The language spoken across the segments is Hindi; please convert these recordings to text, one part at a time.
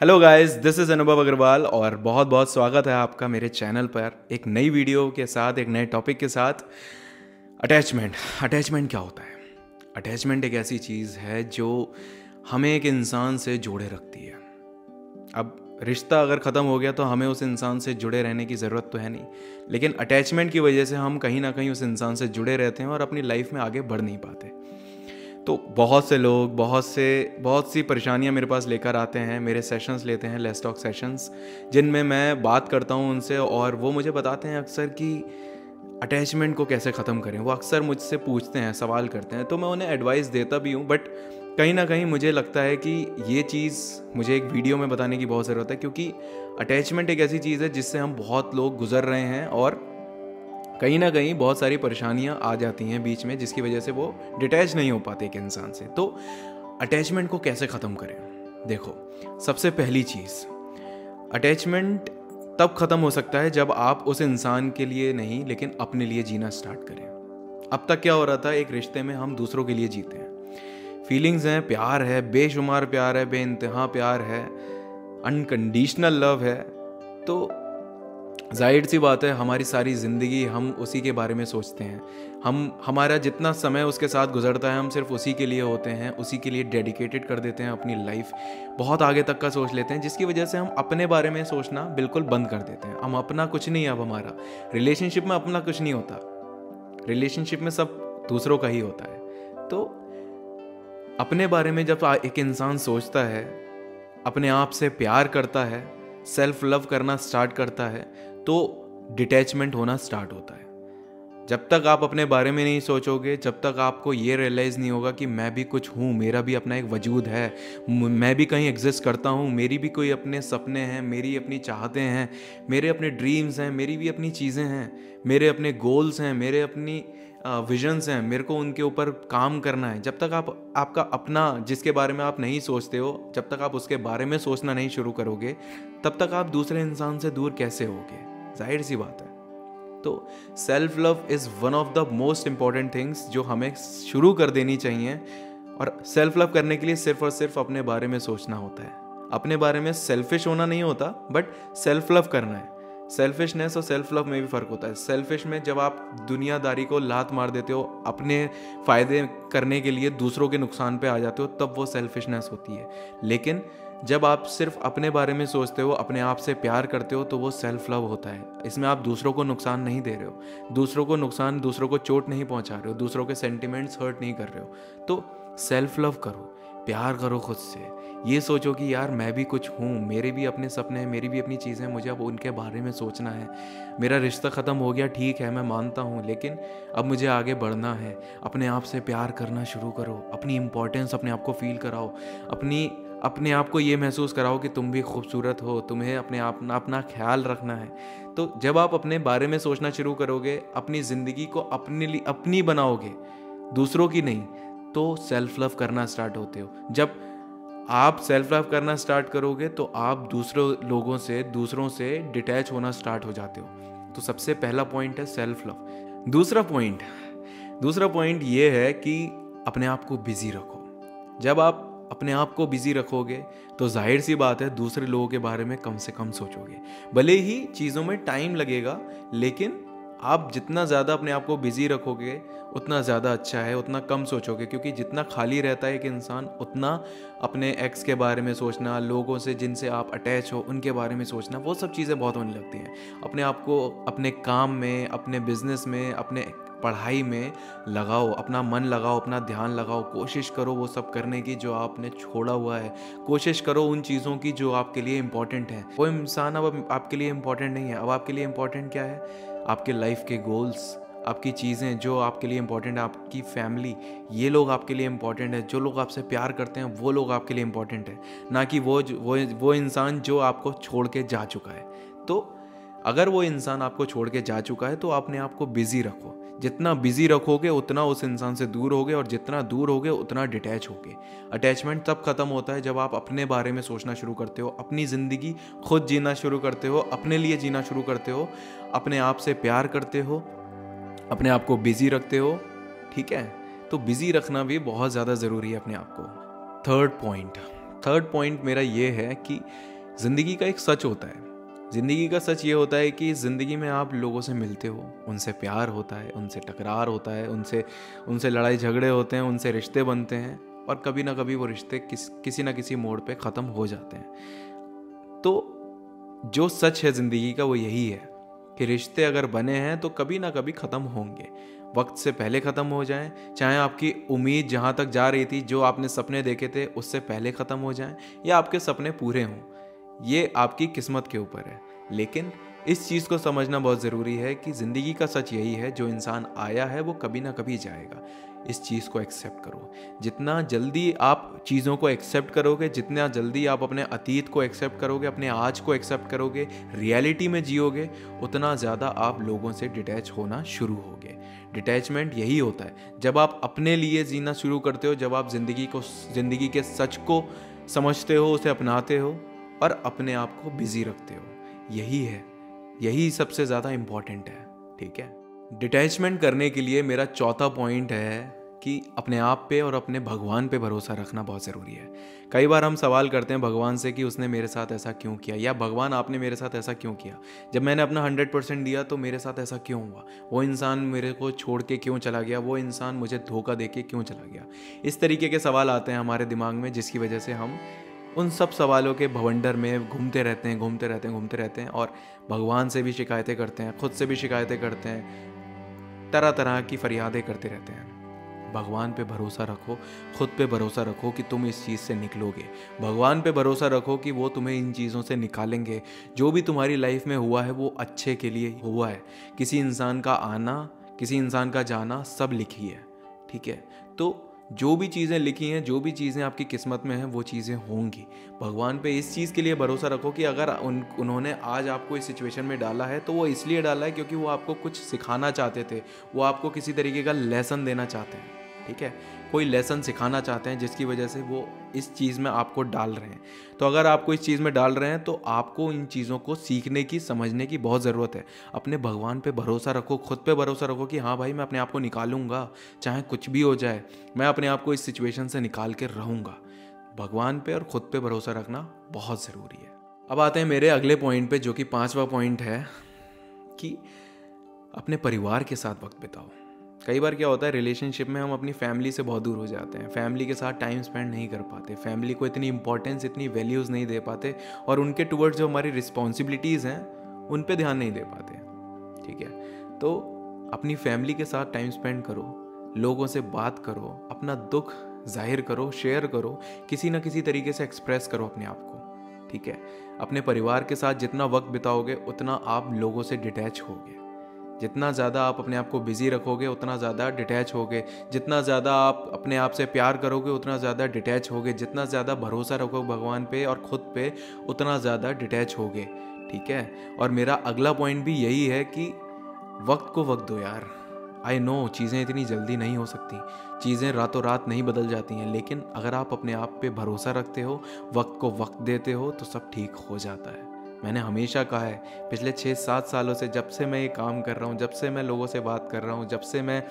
हेलो गाइस दिस इज़ अनुभव अग्रवाल और बहुत बहुत स्वागत है आपका मेरे चैनल पर एक नई वीडियो के साथ, एक नए टॉपिक के साथ। अटैचमेंट अटैचमेंट क्या होता है? अटैचमेंट एक ऐसी चीज़ है जो हमें एक इंसान से जोड़े रखती है। अब रिश्ता अगर ख़त्म हो गया तो हमें उस इंसान से जुड़े रहने की ज़रूरत तो है नहीं। लेकिन अटैचमेंट की वजह से हम कहीं ना कहीं उस इंसान से जुड़े रहते हैं और अपनी लाइफ में आगे बढ़ नहीं पाते। तो बहुत से लोग, बहुत से, बहुत सी परेशानियाँ मेरे पास लेकर आते हैं, मेरे सेशंस लेते हैं लेस्टॉक सेशंस जिनमें मैं बात करता हूँ उनसे और वो मुझे बताते हैं अक्सर कि अटैचमेंट को कैसे ख़त्म करें। वो अक्सर मुझसे पूछते हैं, सवाल करते हैं तो मैं उन्हें एडवाइस देता भी हूँ बट कहीं ना कहीं मुझे लगता है कि ये चीज़ मुझे एक वीडियो में बताने की बहुत ज़रूरत है, क्योंकि अटैचमेंट एक ऐसी चीज़ है जिससे हम बहुत लोग गुजर रहे हैं और कहीं ना कहीं बहुत सारी परेशानियाँ आ जाती हैं बीच में, जिसकी वजह से वो डिटैच नहीं हो पाते एक इंसान से। तो अटैचमेंट को कैसे ख़त्म करें? देखो, सबसे पहली चीज़ अटैचमेंट तब ख़त्म हो सकता है जब आप उस इंसान के लिए नहीं, लेकिन अपने लिए जीना स्टार्ट करें। अब तक क्या हो रहा था? एक रिश्ते में हम दूसरों के लिए जीते हैं। फीलिंग्स हैं, प्यार है, बेशुमार प्यार है बे प्यार है अनकंडीशनल लव है। तो ज़ाहिर सी बात है, हमारी सारी ज़िंदगी हम उसी के बारे में सोचते हैं। हम, हमारा जितना समय उसके साथ गुजरता है, हम सिर्फ़ उसी के लिए होते हैं, उसी के लिए डेडिकेटेड कर देते हैं अपनी लाइफ बहुत आगे तक का सोच लेते हैं, जिसकी वजह से हम अपने बारे में सोचना बिल्कुल बंद कर देते हैं। हम अपना कुछ नहीं है अब हमारा। रिलेशनशिप में अपना कुछ नहीं होता। रिलेशनशिप में सब दूसरों का ही होता है। तो अपने बारे में जब एक इंसान सोचता है, अपने आप से प्यार करता है सेल्फ लव करना स्टार्ट करता है तो डिटैचमेंट होना स्टार्ट होता है। जब तक आप अपने बारे में नहीं सोचोगे, जब तक आपको ये रियलाइज़ नहीं होगा कि मैं भी कुछ हूँ, मेरा भी अपना एक वजूद है, मैं भी कहीं एग्जिस्ट करता हूँ, मेरी भी कोई अपने सपने हैं, मेरी अपनी चाहते हैं, मेरे अपने ड्रीम्स हैं, मेरी भी अपनी चीज़ें हैं, मेरे अपने गोल्स हैं, मेरे अपनी विजन्स हैं, मेरे को उनके ऊपर काम करना है। जब तक आप, आपका अपना, जिसके बारे में आप नहीं सोचते हो, जब तक आप उसके बारे में सोचना नहीं शुरू करोगे, तब तक आप दूसरे इंसान से दूर कैसे होगे? ज़ाहिर सी बात है। तो self love is one of the most important things जो हमें शुरू कर देनी चाहिए और सेल्फ लव करने के लिए सिर्फ़ और सिर्फ़ अपने बारे में सोचना होता है। अपने बारे में सेल्फिश होना नहीं होता बट सेल्फ लव करना है। सेल्फिशनेस और सेल्फ लव में भी फ़र्क होता है। सेल्फिश में जब आप दुनियादारी को लात मार देते हो, अपने फ़ायदे करने के लिए दूसरों के नुकसान पे आ जाते हो, तब वो सेल्फिशनेस होती है। लेकिन जब आप सिर्फ़ अपने बारे में सोचते हो, अपने आप से प्यार करते हो तो वो सेल्फ लव होता है। इसमें आप दूसरों को नुकसान नहीं दे रहे हो। दूसरों को नुकसान, दूसरों को चोट नहीं पहुँचा रहे हो। दूसरों के सेंटिमेंट्स हर्ट नहीं कर रहे हो। तो सेल्फ लव करो। प्यार करो खुद से। ये सोचो कि यार, मैं भी कुछ हूँ। मेरे भी अपने सपने हैं, मेरी भी अपनी चीज़ें हैं, मुझे अब उनके बारे में सोचना है। मेरा रिश्ता ख़त्म हो गया, ठीक है, मैं मानता हूँ। लेकिन अब मुझे आगे बढ़ना है। अपने आप से प्यार करना शुरू करो। अपनी इम्पोर्टेंस अपने आप को फील कराओ। अपनी अपने आप को ये महसूस कराओ कि तुम भी खूबसूरत हो, तुम्हें अपने आप, अपना ख्याल रखना है। तो जब आप अपने बारे में सोचना शुरू करोगे, अपनी ज़िंदगी को अपने लिए, अपनी बनाओगे, दूसरों की नहीं तो सेल्फ लव करना स्टार्ट होते हो। जब आप सेल्फ लव करना स्टार्ट करोगे तो आप दूसरों लोगों से, दूसरों से डिटैच होना स्टार्ट हो जाते हो। तो सबसे पहला पॉइंट है सेल्फ लव दूसरा पॉइंट दूसरा पॉइंट ये है कि अपने आप को बिज़ी रखो। जब आप अपने आप को बिज़ी रखोगे तो ज़ाहिर सी बात है दूसरे लोगों के बारे में कम से कम सोचोगे। भले ही चीज़ों में टाइम लगेगा, लेकिन आप जितना ज़्यादा अपने आप को बिज़ी रखोगे, उतना ज़्यादा अच्छा है, उतना कम सोचोगे, क्योंकि जितना खाली रहता है एक इंसान, उतना अपने एक्स के बारे में सोचना, लोगों से जिनसे आप अटैच हो, उनके बारे में सोचना, वो सब चीज़ें बहुत होने लगती हैं। अपने आप को अपने काम में, अपने बिज़नेस में, अपने पढ़ाई में लगाओ, अपना मन लगाओ, अपना ध्यान लगाओ, कोशिश करो वो सब करने की जो आपने छोड़ा हुआ है। कोशिश करो उन चीज़ों की जो आपके लिए इम्पोर्टेंट है। वो इंसान अब आपके लिए इम्पोर्टेंट नहीं है। अब आपके लिए इम्पोर्टेंट क्या है? आपके लाइफ के गोल्स आपकी चीज़ें जो आपके लिए इम्पोर्टेंट है, आपकी फैमिली ये लोग आपके लिए इम्पोर्टेंट है। जो लोग आपसे प्यार करते हैं, वो लोग आपके लिए इम्पोर्टेंट है। ना कि वो वो वो इंसान जो आपको छोड़ के जा चुका है। तो अगर वो इंसान आपको छोड़ के जा चुका है तो अपने आप को बिज़ी रखो। जितना बिज़ी रखोगे, उतना उस इंसान से दूर होगे और जितना दूर होगे, उतना डिटैच होगे। अटैचमेंट तब खत्म होता है जब आप अपने बारे में सोचना शुरू करते हो, अपनी ज़िंदगी खुद जीना शुरू करते हो, अपने लिए जीना शुरू करते हो, अपने आप से प्यार करते हो, अपने आप को बिज़ी रखते हो, ठीक है? तो बिज़ी रखना भी बहुत ज़्यादा ज़रूरी है अपने आप को। थर्ड पॉइंट थर्ड पॉइंट मेरा ये है कि ज़िंदगी का एक सच होता है। ज़िंदगी का सच ये होता है कि ज़िंदगी में आप लोगों से मिलते हो, उनसे प्यार होता है, उनसे टकरार होता है, उनसे उनसे लड़ाई झगड़े होते हैं, उनसे रिश्ते बनते हैं और कभी ना कभी वो रिश्ते किस, किसी ना किसी मोड़ पे ख़त्म हो जाते हैं। तो जो सच है ज़िंदगी का वो यही है कि रिश्ते अगर बने हैं तो कभी ना कभी ख़त्म होंगे। वक्त से पहले ख़त्म हो जाएँ, चाहे आपकी उम्मीद जहाँ तक जा रही थी, जो आपने सपने देखे थे, उससे पहले ख़त्म हो जाएँ या आपके सपने पूरे हों। ये आपकी किस्मत के ऊपर है। लेकिन इस चीज़ को समझना बहुत ज़रूरी है कि ज़िंदगी का सच यही है, जो इंसान आया है, वो कभी ना कभी जाएगा। इस चीज़ को एक्सेप्ट करो। जितना जल्दी आप चीज़ों को एक्सेप्ट करोगे, जितना जल्दी आप अपने अतीत को एक्सेप्ट करोगे, अपने आज को एक्सेप्ट करोगे, रियलिटी में जियोगे, उतना ज़्यादा आप लोगों से डिटैच होना शुरू होगे। डिटैचमेंट यही होता है। जब आप अपने लिए जीना शुरू करते हो, जब आप ज़िंदगी को, ज़िंदगी के सच को समझते हो, उसे अपनाते हो और अपने आप को बिज़ी रखते हो। यही है। यही सबसे ज़्यादा इंपॉर्टेंट है। ठीक है? डिटैचमेंट करने के लिए मेरा चौथा पॉइंट है कि अपने आप पे और अपने भगवान पे भरोसा रखना बहुत ज़रूरी है। कई बार हम सवाल करते हैं भगवान से कि उसने मेरे साथ ऐसा क्यों किया? या भगवान आपने मेरे साथ ऐसा क्यों किया? जब मैंने अपना हंड्रेड परसेंट दिया तो मेरे साथ ऐसा क्यों हुआ? वो इंसान मेरे को छोड़ के क्यों चला गया? वो इंसान मुझे धोखा दे के क्यों चला गया? इस तरीके के सवाल आते हैं हमारे दिमाग में, जिसकी वजह से हम उन सब सवालों के भवंडर में घूमते रहते हैं, घूमते रहते हैं, घूमते रहते हैं और भगवान से भी शिकायतें करते हैं, खुद से भी शिकायतें करते हैं, तरह तरह की फरियादें करते रहते हैं। भगवान पे भरोसा रखो, खुद पे भरोसा रखो कि तुम इस चीज़ से निकलोगे। भगवान पे भरोसा रखो कि वो तुम्हें इन चीज़ों से निकालेंगे। जो भी तुम्हारी लाइफ में हुआ है वो अच्छे के लिए हुआ है। किसी इंसान का आना, किसी इंसान का जाना सब लिखी है, ठीक है? तो जो भी चीज़ें लिखी हैं, जो भी चीज़ें आपकी किस्मत में हैं, वो चीज़ें होंगी। भगवान पे इस चीज़ के लिए भरोसा रखो कि अगर उन, उन्होंने आज आपको इस सिचुएशन में डाला है तो वो इसलिए डाला है क्योंकि वो आपको कुछ सिखाना चाहते थे, वो आपको किसी तरीके का लेसन देना चाहते हैं। ठीक है? कोई लेसन सिखाना चाहते हैं जिसकी वजह से वो इस चीज़ में आपको डाल रहे हैं। तो अगर आपको इस चीज़ में डाल रहे हैं तो आपको इन चीज़ों को सीखने की, समझने की बहुत ज़रूरत है। अपने भगवान पे भरोसा रखो, खुद पे भरोसा रखो कि हाँ भाई, मैं अपने आप को निकालूँगा, चाहे कुछ भी हो जाए, मैं अपने आप को इस सिचुएशन से निकाल के रहूँगा। भगवान पे और ख़ुद पे भरोसा रखना बहुत ज़रूरी है। अब आते हैं मेरे अगले पॉइंट पे, जो कि पांचवा पॉइंट है कि अपने परिवार के साथ वक्त बिताओ। कई बार क्या होता है रिलेशनशिप में हम अपनी फैमिली से बहुत दूर हो जाते हैं। फैमिली के साथ टाइम स्पेंड नहीं कर पाते। फैमिली को इतनी इंपॉर्टेंस इतनी वैल्यूज़ नहीं दे पाते और उनके टूवर्ड्स जो हमारी रिस्पॉन्सिबिलिटीज़ हैं, उन पर ध्यान नहीं दे पाते। ठीक है? तो अपनी फैमिली के साथ टाइम स्पेंड करो, लोगों से बात करो, अपना दुख ज़ाहिर करो शेयर करो, किसी ना किसी तरीके से एक्सप्रेस करो अपने आप को। ठीक है? अपने परिवार के साथ जितना वक्त बिताओगे, उतना आप लोगों से डिटैच होगे। जितना ज़्यादा आप अपने आप को बिज़ी रखोगे, उतना ज़्यादा डिटैच होगे। जितना ज़्यादा आप अपने आप से प्यार करोगे, उतना ज़्यादा डिटैच होगे। जितना ज़्यादा भरोसा रखोगे भगवान पे और ख़ुद पे, उतना ज़्यादा डिटैच होगे। ठीक है? और मेरा अगला पॉइंट भी यही है कि वक्त को वक्त दो यार। आई नो चीज़ें इतनी जल्दी नहीं हो सकती। चीज़ें रातों रात नहीं बदल जाती हैं, लेकिन अगर आप अपने आप पे भरोसा रखते हो, वक्त को वक्त देते हो तो सब ठीक हो जाता है। मैंने हमेशा कहा है, पिछले छः सात सालों से जब से मैं ये काम कर रहा हूँ, जब से मैं लोगों से बात कर रहा हूँ, जब से मैं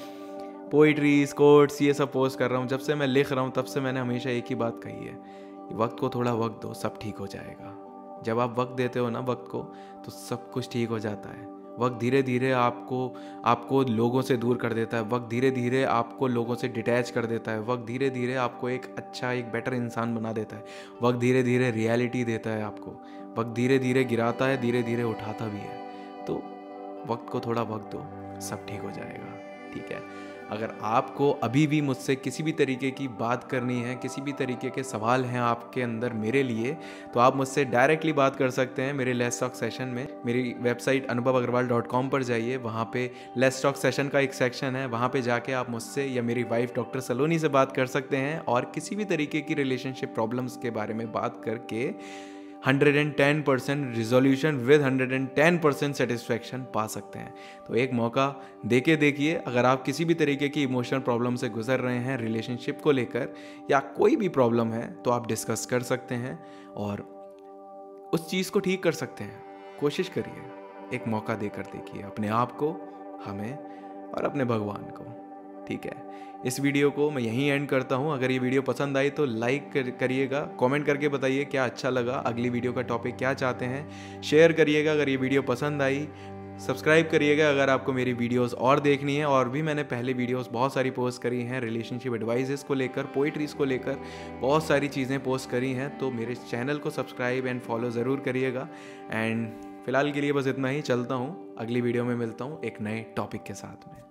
पोइट्रीज कोट्स ये सब पोस्ट कर रहा हूँ, जब से मैं लिख रहा हूँ, तब से मैंने हमेशा एक ही बात कही है वक्त को थोड़ा वक्त दो, सब ठीक हो जाएगा। जब आप वक्त देते हो ना वक्त को तो सब कुछ ठीक हो जाता है। वक्त धीरे धीरे आपको आपको लोगों से दूर कर देता है। वक्त धीरे धीरे आपको लोगों से डिटैच कर देता है। वक्त धीरे धीरे आपको एक अच्छा एक बेटर इंसान बना देता है। वक्त धीरे धीरे रियलिटी देता है आपको। वक्त धीरे धीरे गिराता है धीरे धीरे उठाता भी है। तो वक्त को थोड़ा वक्त दो, सब ठीक हो जाएगा, ठीक है? अगर आपको अभी भी मुझसे किसी भी तरीके की बात करनी है, किसी भी तरीके के सवाल हैं आपके अंदर मेरे लिए तो आप मुझसे डायरेक्टली बात कर सकते हैं मेरे लेस टॉक सेशन में। मेरी वेबसाइट अनुभव अग्रवाल डॉट कॉम पर जाइए, वहाँ पे लेस टॉक सेशन का एक सेक्शन है, वहाँ पे जाके आप मुझसे या मेरी वाइफ डॉक्टर सलोनी से बात कर सकते हैं और किसी भी तरीके की रिलेशनशिप प्रॉब्लम्स के बारे में बात करके 110 percent resolution with 110 percent satisfaction पा सकते हैं। तो एक मौका दे के देखिए, अगर आप किसी भी तरीके की इमोशनल प्रॉब्लम से गुजर रहे हैं रिलेशनशिप को लेकर, या कोई भी प्रॉब्लम है तो आप डिस्कस कर सकते हैं और उस चीज़ को ठीक कर सकते हैं। कोशिश करिए, एक मौका देकर देखिए अपने आप को, हमें और अपने भगवान को। ठीक है। इस वीडियो को मैं यहीं एंड करता हूँ। अगर ये वीडियो पसंद आई तो लाइक कर, करिएगा। कमेंट करके बताइए क्या अच्छा लगा। अगली वीडियो का टॉपिक क्या चाहते हैं। शेयर करिएगा अगर ये वीडियो पसंद आई। सब्सक्राइब करिएगा अगर आपको मेरी वीडियोस और देखनी है। और भी मैंने पहले वीडियोस बहुत सारी पोस्ट करी हैं। रिलेशनशिप एडवाइजेस को लेकर पोइट्रीज को लेकर बहुत सारी चीज़ें पोस्ट करी हैं। तो मेरे चैनल को सब्सक्राइब एंड फॉलो ज़रूर करिएगा। एंड फ़िलहाल के लिए बस इतना ही। चलता हूँ। अगली वीडियो में मिलता हूँ एक नए टॉपिक के साथ में।